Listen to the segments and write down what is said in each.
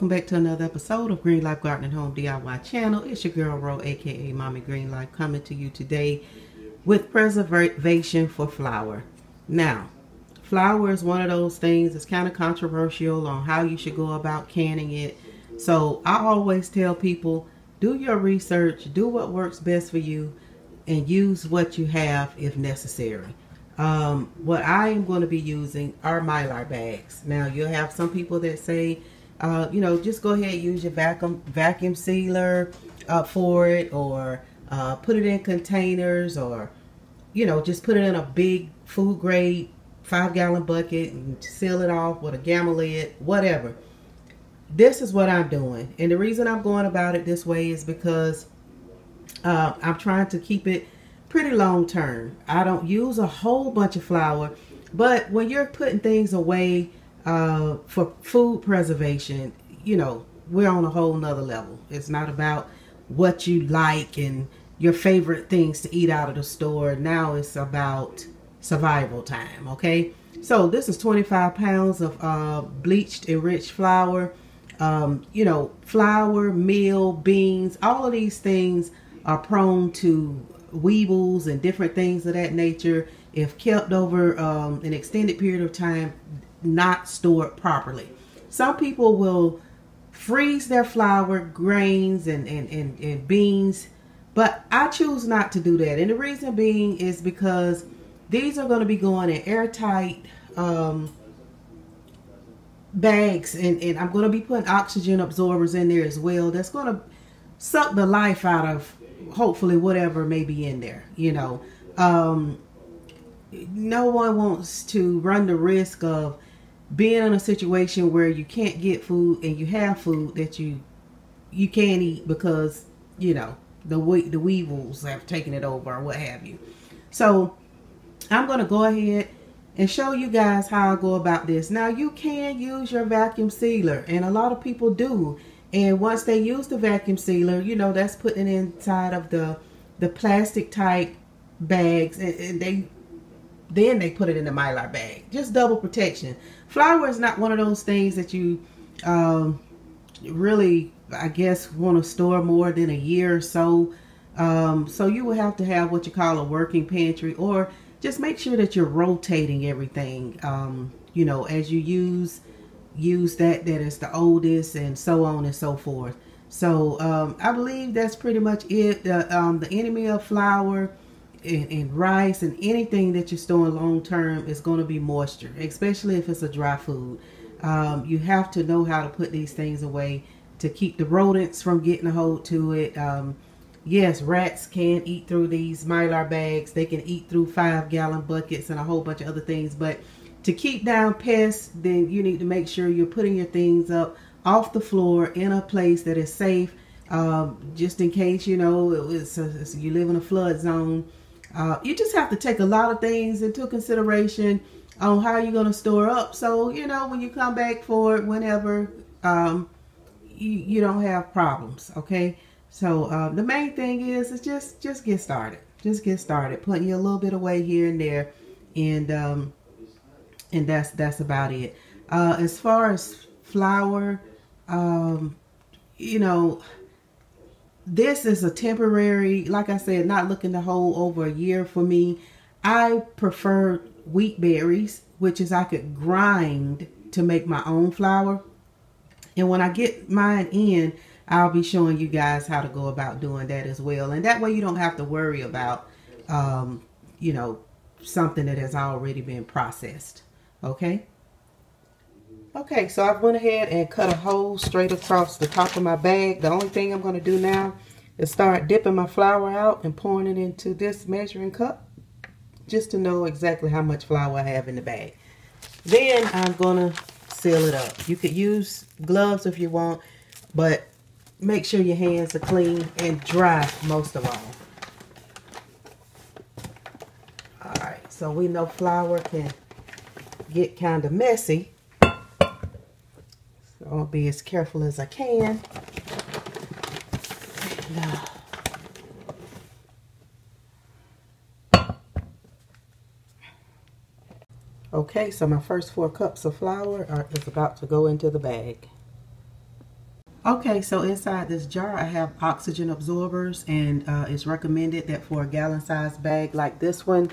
welcome back to another episode of green life garden and home diy channel. It's your girl ro aka mommy green life coming to you today with preservation for flour. Now flour is one of those things that's kind of controversial on how you should go about canning it. So i always tell people do your research do what works best for you and use what you have if necessary. Um, what I am going to be using are mylar bags. Now you'll have some people that say, uh, you know, just go ahead and use your vacuum vacuum sealer uh, for it, or uh, put it in containers, or you know, just put it in a big food grade five gallon bucket and seal it off with a gamma lid, whatever. This is what I'm doing, and the reason I'm going about it this way is because uh, I'm trying to keep it pretty long term. I don't use a whole bunch of flour, but when you're putting things away uh, for food preservation, you know, we're on a whole nother level. It's not about what you like and your favorite things to eat out of the store. Now it's about survival time, okay? So this is 25 pounds of uh, bleached enriched flour. Um, you know, flour, meal, beans, all of these things are prone to weevils and different things of that nature if kept over um, an extended period of time not stored properly. Some people will freeze their flour grains and, and, and, and beans but i choose not to do that. And the reason being is because these are going to be going in airtight um, bags and, and i'm going to be putting oxygen absorbers in there as well. That's going to suck the life out of hopefully whatever may be in there you know. Um, no one wants to run the risk of being in a situation where you can't get food and you have food that you you can't eat because you know the the weevils have taken it over or what have you. So i'm to go ahead and show you guys how i go about this. Now you can use your vacuum sealer and a lot of people do. And once they use the vacuum sealer, you know, that's putting inside of the the plastic type bags and, and they then they put it in the mylar bag. Just double protection. Flour is not one of those things that you um, really, I guess, want to store more than a year or so. Um, so you will have to have what you call a working pantry or just make sure that you're rotating everything, um, you know, as you use use that that is the oldest and so on and so forth. So um, I believe that's pretty much it. The, um, the enemy of flour and, and, rice and anything that you're storing long term is going to be moisture, especially if it's a dry food. Um, you have to know how to put these things away to keep the rodents from getting a hold to it. Um, yes, rats can eat through these mylar bags. They can eat through five gallon buckets and a whole bunch of other things, but to keep down pests, then you need to make sure you're putting your things up off the floor in a place that is safe, um, just in case, you know, it's, a, it's you live in a flood zone. Uh, you just have to take a lot of things into consideration on how you're going to store up. So, you know, when you come back for it, whenever, um, you, you don't have problems. Okay. So, uh, the main thing is, is just, just get started. Just get started. Putting you a little bit away here and there. And, um, and that's that's about it. Uh, as far as flour, um, you know, this is a temporary. Like I said, not looking to hold over a year for me. I prefer wheat berries, which is I could grind to make my own flour. And when I get mine in, I'll be showing you guys how to go about doing that as well. And that way you don't have to worry about, um, you know, something that has already been processed okay okay so I went ahead and cut a hole straight across the top of my bag. The only thing I'm going to do now is start dipping my flour out and pouring it into this measuring cup just to know exactly how much flour I have in the bag. Then I'm going to seal it up. You could use gloves if you want but make sure your hands are clean and dry most of all. Alright, so we know flour can get kind of messy. I'll be as careful as I can. And, uh, okay, so my first four cups of flour are, is about to go into the bag. Okay, so inside this jar I have oxygen absorbers and uh, it's recommended that for a gallon size bag like this one,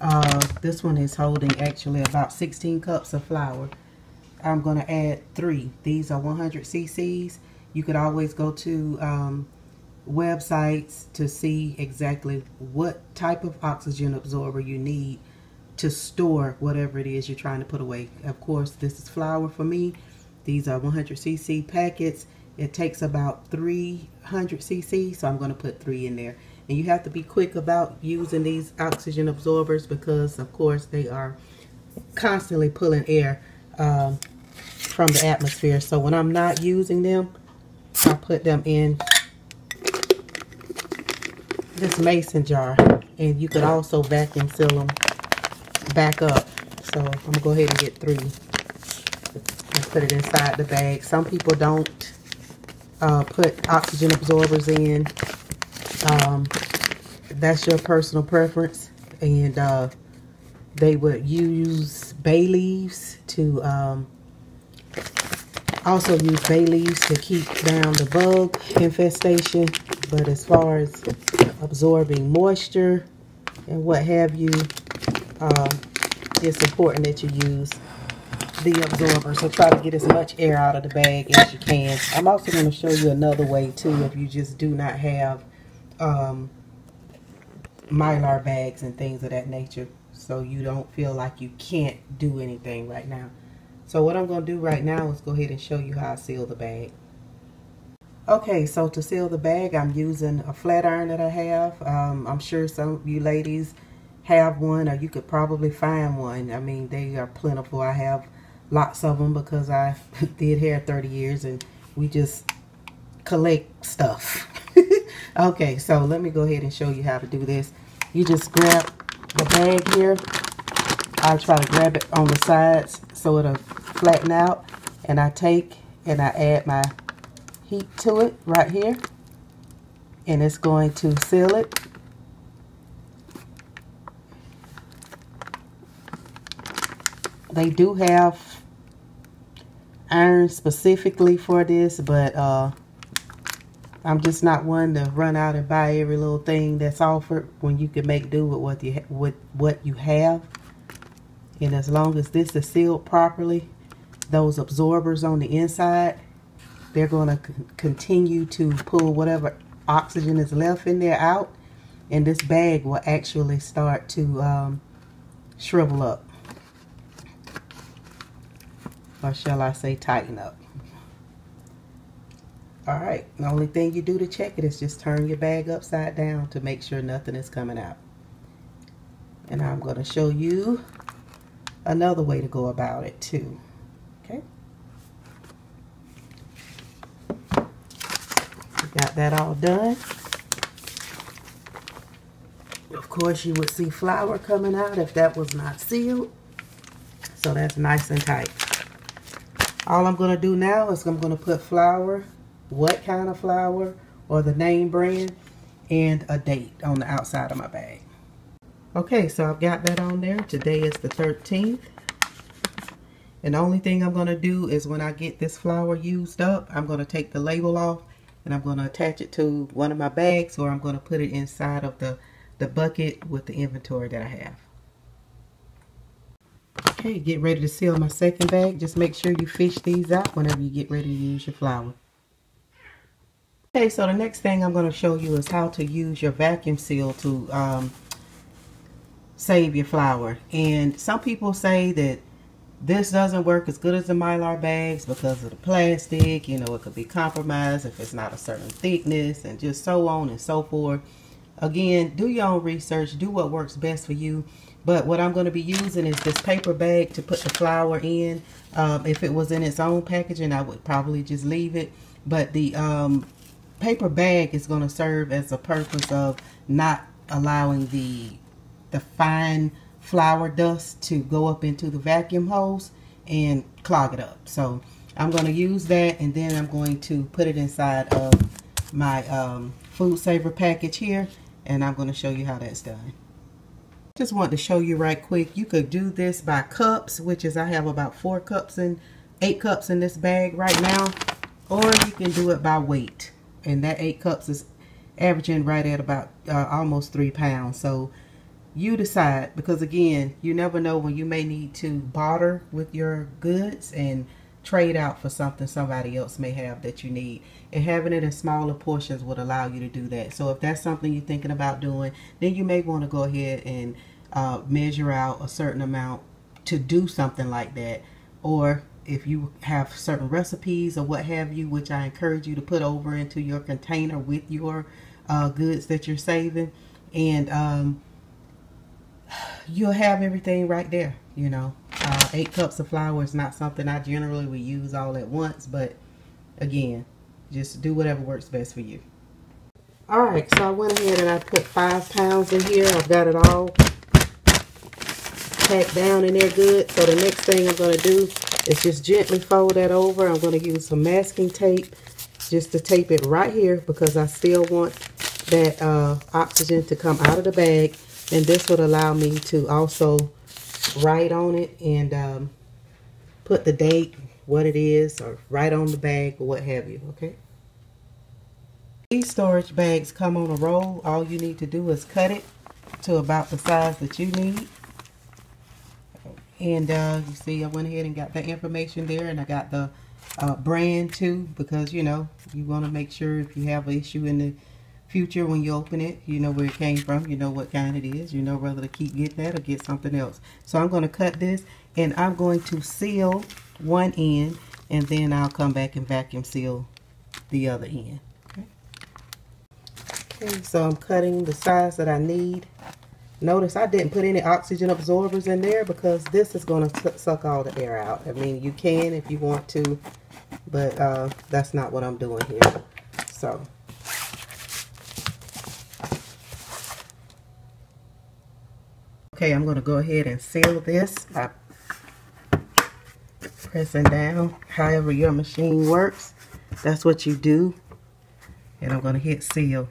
uh, this one is holding actually about 16 cups of flour. I'm going to add three. These are 100 cc's. You could always go to um, websites to see exactly what type of oxygen absorber you need to store whatever it is you're trying to put away. Of course, this is flour for me. These are 100 cc packets it takes about 300 cc, so I'm going to put three in there. And you have to be quick about using these oxygen absorbers because, of course, they are constantly pulling air um, from the atmosphere. So when I'm not using them, I put them in this mason jar. And you could also vacuum seal them back up. So I'm going to go ahead and get three and put it inside the bag. Some people don't uh, put oxygen absorbers in. Um, that's your personal preference. And uh, they would use bay leaves to um, also use bay leaves to keep down the bug infestation. But as far as absorbing moisture and what have you, uh, it's important that you use the absorber. So try to get as much air out of the bag as you can. I'm also going to show you another way too if you just do not have um, mylar bags and things of that nature. So you don't feel like you can't do anything right now. So what I'm going to do right now is go ahead and show you how I seal the bag. Okay, so to seal the bag, I'm using a flat iron that I have. Um, I'm sure some of you ladies have one or you could probably find one. I mean, they are plentiful. I have lots of them because I did hair 30 years and we just collect stuff. okay, so let me go ahead and show you how to do this. You just grab the bag here. I try to grab it on the sides so it'll flatten out. And I take and I add my heat to it right here. And it's going to seal it. They do have iron specifically for this, but uh, I'm just not one to run out and buy every little thing that's offered when you can make do with what you with what you have. And as long as this is sealed properly, those absorbers on the inside, they're going to continue to pull whatever oxygen is left in there out. And this bag will actually start to um, shrivel up or shall I say tighten up. All right, the only thing you do to check it is just turn your bag upside down to make sure nothing is coming out. And I'm going to show you another way to go about it too. Okay. Got that all done. Of course, you would see flour coming out if that was not sealed. So that's nice and tight. All I'm going to do now is I'm going to put flour, what kind of flour, or the name brand, and a date on the outside of my bag. Okay, so I've got that on there. Today is the 13th. And the only thing I'm going to do is when I get this flour used up, I'm going to take the label off and I'm going to attach it to one of my bags or I'm going to put it inside of the, the bucket with the inventory that I have. Okay, get ready to seal my second bag. Just make sure you fish these out whenever you get ready to use your flour. Okay, so the next thing I'm going to show you is how to use your vacuum seal to um, save your flour. And some people say that this doesn't work as good as the Mylar bags because of the plastic. You know, it could be compromised if it's not a certain thickness and just so on and so forth. Again, do your own research. Do what works best for you. But what I'm going to be using is this paper bag to put the flour in. Um, if it was in its own packaging, I would probably just leave it. But the um, paper bag is going to serve as a purpose of not allowing the, the fine flour dust to go up into the vacuum hose and clog it up. So I'm going to use that and then I'm going to put it inside of my um, food saver package here and I'm going to show you how that's done. Just want to show you right quick. You could do this by cups, which is I have about four cups and eight cups in this bag right now. or you can do it by weight. And that eight cups is averaging right at about uh, almost three pounds. So you decide because again, you never know when you may need to barter with your goods and trade out for something somebody else may have that you need. And having it in smaller portions would allow you to do that. So if that's something you're thinking about doing, then you may want to go ahead and uh, measure out a certain amount to do something like that. Or if you have certain recipes or what have you, which I encourage you to put over into your container with your uh, goods that you're saving. And um, you'll have everything right there, you know. Uh, eight cups of flour is not something I generally would use all at once, but again, just do whatever works best for you. All right, so I went ahead and I put five pounds in here. I've got it all packed down in there good. So the next thing I'm going to do is just gently fold that over. I'm going to use some masking tape just to tape it right here because I still want that uh, oxygen to come out of the bag. And this would allow me to also write on it and um, put the date, what it is, or write on the bag or what have you, okay? These storage bags come on a roll. All you need to do is cut it to about the size that you need. And uh, you see, I went ahead and got the information there, and I got the uh, brand too, because you know you want to make sure if you have an issue in the future when you open it, you know where it came from, you know what kind it is, you know whether to keep getting that or get something else. So I'm going to cut this, and I'm going to seal one end, and then I'll come back and vacuum seal the other end. Okay. Okay, so I'm cutting the size that I need. Notice I didn't put any oxygen absorbers in there because this is going to suck all the air out. I mean, you can if you want to, but uh, that's not what I'm doing here. So, okay, I'm going to go ahead and seal this by pressing down. However your machine works, that's what you do. And I'm going to hit seal.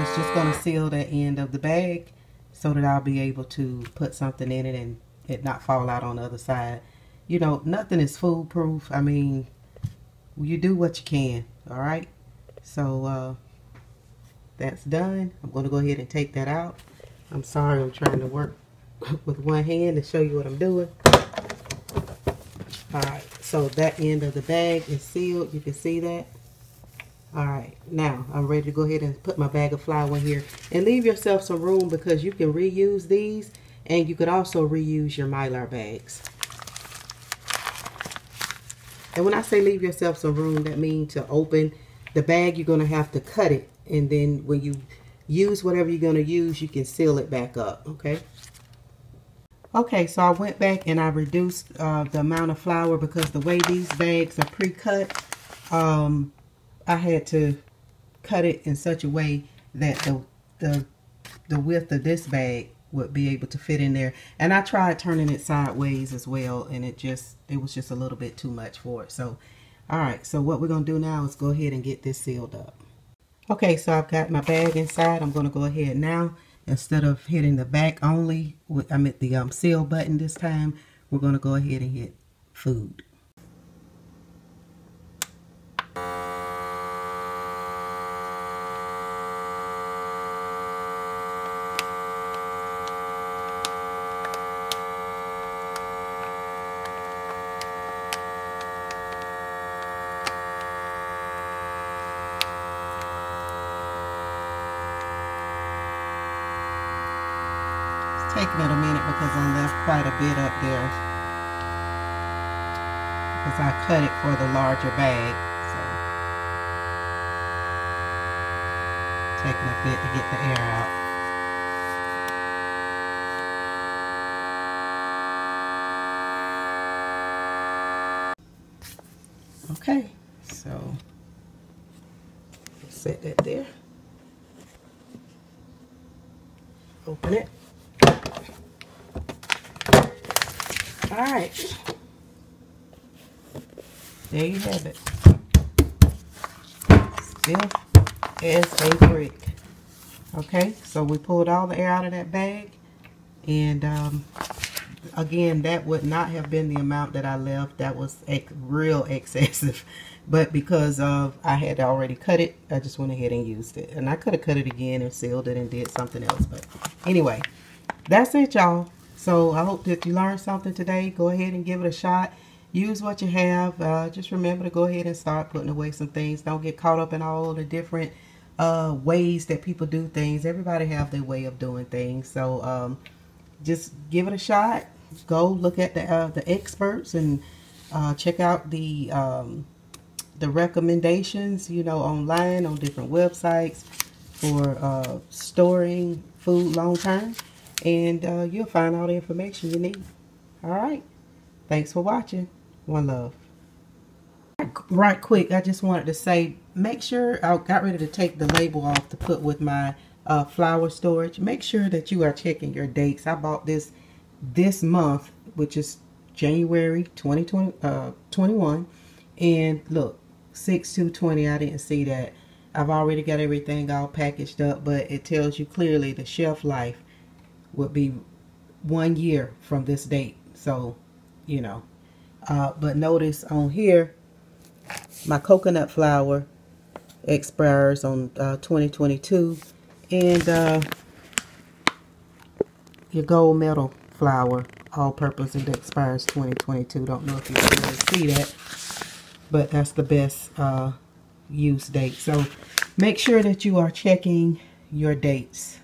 it's just going to seal that end of the bag so that I'll be able to put something in it and it not fall out on the other side. You know, nothing is foolproof. I mean, you do what you can, all right? So, uh, that's done. I'm going to go ahead and take that out. I'm sorry, I'm trying to work with one hand to show you what I'm doing. All right, so that end of the bag is sealed. You can see that. All right, now I'm ready to go ahead and put my bag of flour in here. And leave yourself some room because you can reuse these and you could also reuse your Mylar bags. And when I say leave yourself some room, that means to open the bag, you're going to have to cut it. And then when you use whatever you're going to use, you can seal it back up, okay? Okay, so I went back and I reduced uh, the amount of flour because the way these bags are pre-cut, um, I had to cut it in such a way that the, the, the width of this bag would be able to fit in there. And I tried turning it sideways as well, and it just, it was just a little bit too much for it. So, all right, so what we're going to do now is go ahead and get this sealed up. Okay, so I've got my bag inside. I'm going to go ahead now. Instead of hitting the back only, I'm at the um, seal button this time, we're going to go ahead and hit food. Taking it a minute because I left quite a bit up there. Because I cut it for the larger bag so. Taking a bit to get the air out. Okay so. Set that there. Open it All right. There you have it. Still as a brick. Okay, so we pulled all the air out of that bag. And um, again, that would not have been the amount that I left. That was ex real excessive. But because of I had already cut it, I just went ahead and used it. And I could have cut it again and sealed it and did something else. But anyway, that's it, y'all. So I hope that you learned something today. Go ahead and give it a shot. Use what you have. Uh, just remember to go ahead and start putting away some things. Don't get caught up in all the different uh, ways that people do things. Everybody have their way of doing things. So um, just give it a shot. Go look at the uh, the experts and uh, check out the um, the recommendations, you know, online on different websites for uh, storing food long term. And uh, you'll find all the information you need. All right. Thanks for watching. One love. Right quick, I just wanted to say, make sure I got ready to take the label off to put with my uh, flour storage. Make sure that you are checking your dates. I bought this this month, which is January 2021. Uh, 21. and look, 6 to 20 I didn't see that. I've already got everything all packaged up, but it tells you clearly the shelf life would be one year from this date. So, you know. Uh, but notice on here, my coconut flour expires on uh, 2022. And uh, your gold medal flour, all-purpose, it expires 2022. Don't know if you can really see that but that's the best uh, use date. So make sure that you are checking your dates